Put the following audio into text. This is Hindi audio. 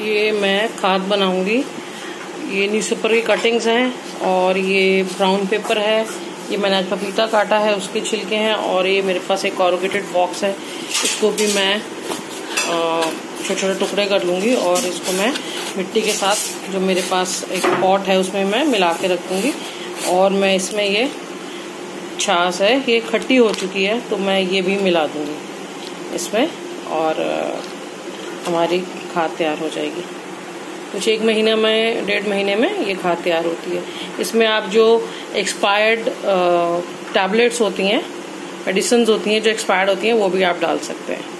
ये मैं खाद बनाऊँगी। ये न्यूज़पेपर की कटिंग्स हैं और ये ब्राउन पेपर है। ये मैंने आज पपीता काटा है, उसके छिलके हैं और ये मेरे पास एक कॉरोगेटेड बॉक्स है। इसको भी मैं छोटे छोटे टुकड़े कर लूँगी और इसको मैं मिट्टी के साथ जो मेरे पास एक पॉट है उसमें मैं मिला के रखूँगी। और मैं इसमें ये छाछ है, ये खट्टी हो चुकी है तो मैं ये भी मिला दूँगी इसमें। और हमारी खाद तैयार हो जाएगी। कुछ एक महीने में, डेढ़ महीने में ये खाद तैयार होती है। इसमें आप जो एक्सपायर्ड टैबलेट्स होती हैं मेडिसन्स होती हैं, जो एक्सपायर्ड होती हैं, वो भी आप डाल सकते हैं।